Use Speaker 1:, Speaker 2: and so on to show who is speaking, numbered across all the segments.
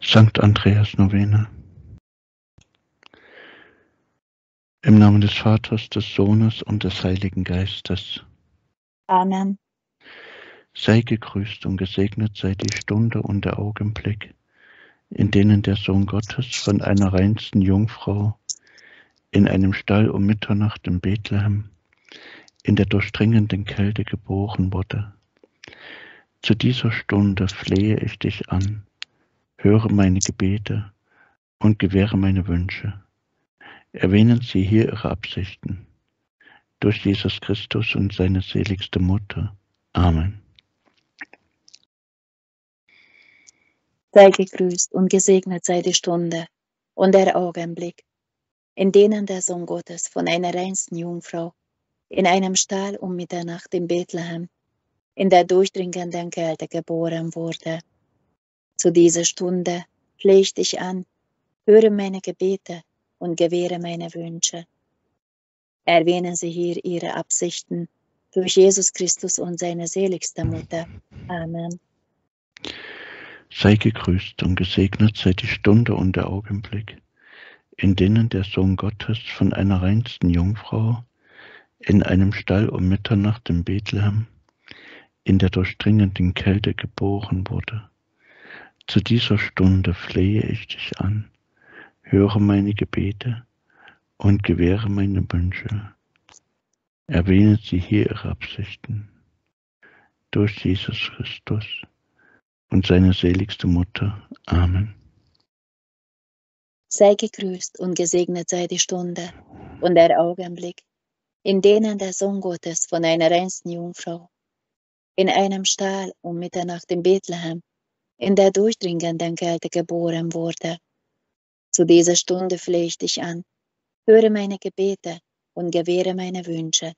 Speaker 1: Sankt Andreas Novene. Im Namen des Vaters, des Sohnes und des Heiligen Geistes.
Speaker 2: Amen.
Speaker 1: Sei gegrüßt und gesegnet sei die Stunde und der Augenblick, in denen der Sohn Gottes von einer reinsten Jungfrau in einem Stall um Mitternacht in Bethlehem in der durchdringenden Kälte geboren wurde. Zu dieser Stunde flehe ich dich an, höre meine Gebete und gewähre meine Wünsche. Erwähnen Sie hier Ihre Absichten. Durch Jesus Christus und seine seligste Mutter. Amen.
Speaker 2: Sei gegrüßt und gesegnet sei die Stunde und der Augenblick, in denen der Sohn Gottes von einer reinsten Jungfrau in einem Stall um Mitternacht in Bethlehem in der durchdringenden Kälte geboren wurde. Zu dieser Stunde flehe ich dich an, höre meine Gebete und gewähre meine Wünsche. Erwähnen Sie hier Ihre Absichten durch Jesus Christus und seine seligste Mutter. Amen.
Speaker 1: Sei gegrüßt und gesegnet sei die Stunde und der Augenblick, in denen der Sohn Gottes von einer reinsten Jungfrau in einem Stall um Mitternacht in Bethlehem in der durchdringenden Kälte geboren wurde. Zu dieser Stunde flehe ich dich an, höre meine Gebete und gewähre meine Wünsche. Erwähne sie hier ihre Absichten. Durch Jesus Christus und seine seligste Mutter. Amen.
Speaker 2: Sei gegrüßt und gesegnet sei die Stunde und der Augenblick, in denen der Sohn Gottes von einer reinsten Jungfrau in einem Stall um Mitternacht in Bethlehem in der durchdringenden Kälte geboren wurde. Zu dieser Stunde flehe ich dich an, höre meine Gebete und gewähre meine Wünsche.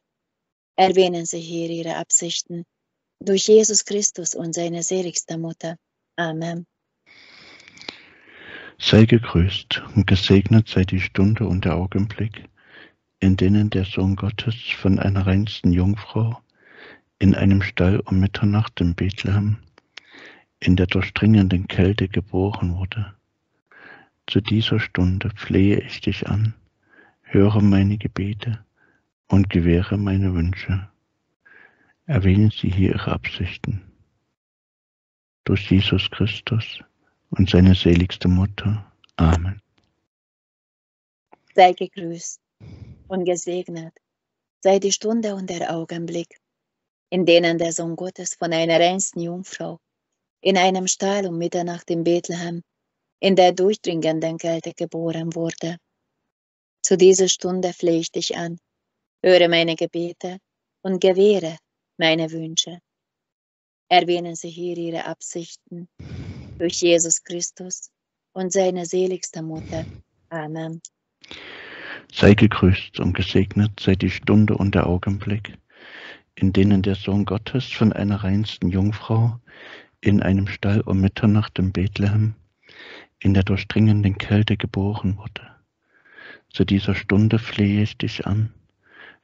Speaker 2: Erwähnen Sie hier Ihre Absichten durch Jesus Christus und seine seligste Mutter. Amen.
Speaker 1: Sei gegrüßt und gesegnet sei die Stunde und der Augenblick, in denen der Sohn Gottes von einer reinsten Jungfrau in einem Stall um Mitternacht in Bethlehem in der durchdringenden Kälte geboren wurde. Zu dieser Stunde flehe ich dich an, höre meine Gebete und gewähre meine Wünsche. Erwähnen Sie hier Ihre Absichten. Durch Jesus Christus und seine seligste Mutter. Amen.
Speaker 2: Sei gegrüßt und gesegnet sei die Stunde und der Augenblick, in denen der Sohn Gottes von einer reinsten Jungfrau in einem Stall um Mitternacht in Bethlehem in der durchdringenden Kälte geboren wurde. Zu dieser Stunde flehe ich dich an, höre meine Gebete und gewähre meine Wünsche. Erwähnen Sie hier Ihre Absichten durch Jesus Christus und seine seligste Mutter. Amen.
Speaker 1: Sei gegrüßt und gesegnet sei die Stunde und der Augenblick, in denen der Sohn Gottes von einer reinsten Jungfrau in einem Stall um Mitternacht in Bethlehem in der durchdringenden Kälte geboren wurde. Zu dieser Stunde flehe ich dich an,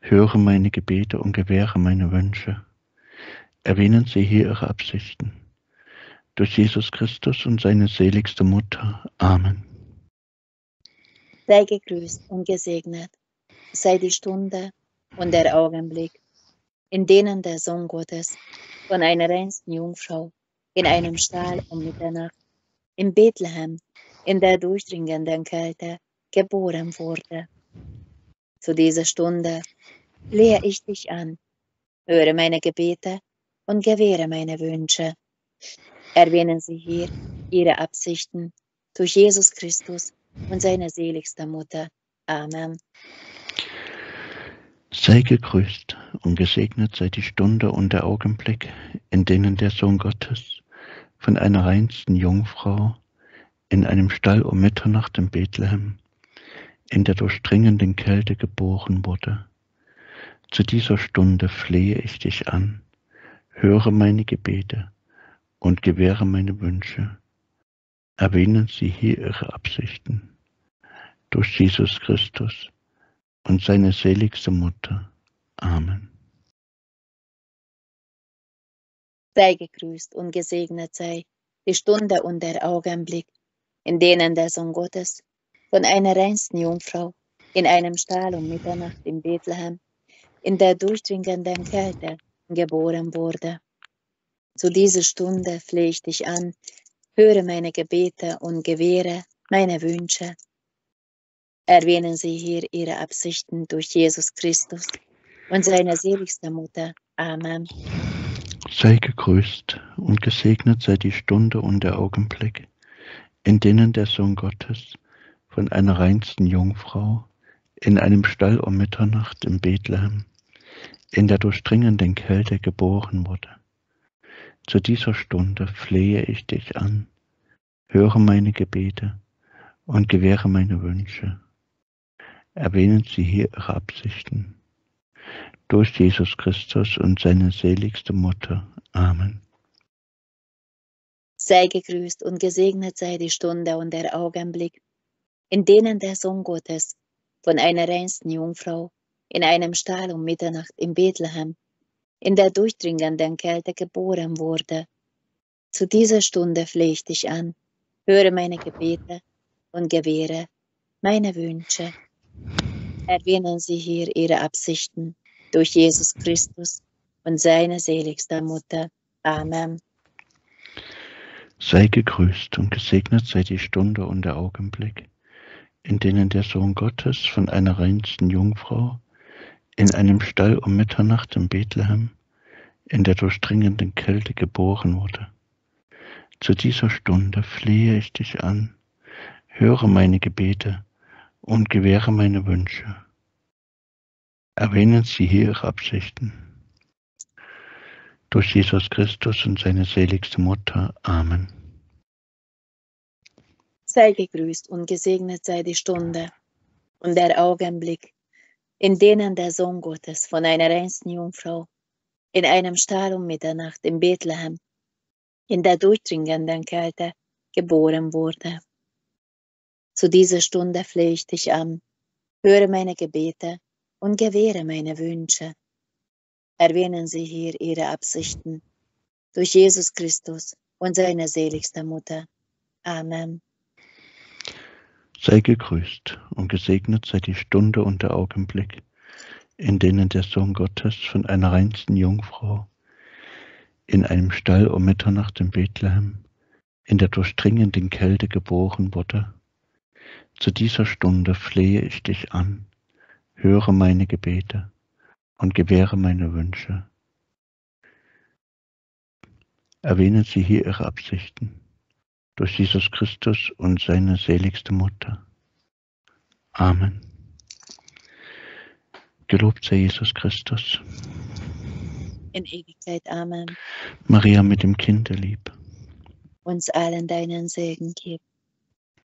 Speaker 1: höre meine Gebete und gewähre meine Wünsche. Erwähnen Sie hier Ihre Absichten. Durch Jesus Christus und seine seligste Mutter. Amen.
Speaker 2: Sei gegrüßt und gesegnet sei die Stunde und der Augenblick, in denen der Sohn Gottes von einer reinsten Jungfrau in einem Stall um Mitternacht in Bethlehem in der durchdringenden Kälte geboren wurde. Zu dieser Stunde flehe ich dich an, höre meine Gebete und gewähre meine Wünsche. Erwähnen Sie hier Ihre Absichten durch Jesus Christus und seine seligste Mutter. Amen.
Speaker 1: Sei gegrüßt und gesegnet sei die Stunde und der Augenblick, in denen der Sohn Gottes von einer reinsten Jungfrau in einem Stall um Mitternacht in Bethlehem in der durchdringenden Kälte geboren wurde. Zu dieser Stunde flehe ich dich an, höre meine Gebete und gewähre meine Wünsche. Erwähnen Sie hier Ihre Absichten durch Jesus Christus und seine seligste Mutter. Amen.
Speaker 2: Sei gegrüßt und gesegnet sei die Stunde und der Augenblick, in denen der Sohn Gottes von einer reinsten Jungfrau in einem Stall um Mitternacht in Bethlehem in der durchdringenden Kälte geboren wurde. Zu dieser Stunde flehe ich dich an, höre meine Gebete und gewähre meine Wünsche. Erwähnen Sie hier Ihre Absichten durch Jesus Christus und seine seligste Mutter. Amen.
Speaker 1: Sei gegrüßt und gesegnet sei die Stunde und der Augenblick, in denen der Sohn Gottes von einer reinsten Jungfrau in einem Stall um Mitternacht in Bethlehem in der durchdringenden Kälte geboren wurde. Zu dieser Stunde flehe ich dich an, höre meine Gebete und gewähre meine Wünsche. Erwähnen Sie hier Ihre Absichten durch Jesus Christus und seine seligste Mutter. Amen.
Speaker 2: Sei gegrüßt und gesegnet sei die Stunde und der Augenblick, in denen der Sohn Gottes von einer reinsten Jungfrau in einem Stall um Mitternacht in Bethlehem in der durchdringenden Kälte geboren wurde. Zu dieser Stunde flehe ich dich an, höre meine Gebete und gewähre meine Wünsche. Erwähnen Sie hier Ihre Absichten durch Jesus Christus und seine seligste Mutter. Amen.
Speaker 1: Sei gegrüßt und gesegnet sei die Stunde und der Augenblick, in denen der Sohn Gottes von einer reinsten Jungfrau in einem Stall um Mitternacht in Bethlehem in der durchdringenden Kälte geboren wurde. Zu dieser Stunde flehe ich dich an, höre meine Gebete und gewähre meine Wünsche. Erwähnen Sie hier Ihre Absichten. Durch Jesus Christus und seine seligste Mutter. Amen.
Speaker 2: Sei gegrüßt und gesegnet sei die Stunde und der Augenblick, in denen der Sohn Gottes von einer reinsten Jungfrau in einem Stall um Mitternacht in Bethlehem in der durchdringenden Kälte geboren wurde. Zu dieser Stunde flehe ich dich an, höre meine Gebete und gewähre meine Wünsche. Erwähnen Sie hier Ihre Absichten durch Jesus Christus und seine seligste Mutter. Amen.
Speaker 1: Sei gegrüßt und gesegnet sei die Stunde und der Augenblick, in denen der Sohn Gottes von einer reinsten Jungfrau in einem Stall um Mitternacht in Bethlehem in der durchdringenden Kälte geboren wurde. Zu dieser Stunde flehe ich dich an, höre meine Gebete und gewähre meine Wünsche. Erwähnen Sie hier Ihre Absichten durch Jesus Christus und seine seligste Mutter. Amen. Gelobt sei Jesus Christus.
Speaker 2: In Ewigkeit. Amen.
Speaker 1: Maria mit dem Kinderlieb.
Speaker 2: Uns allen deinen Segen gib.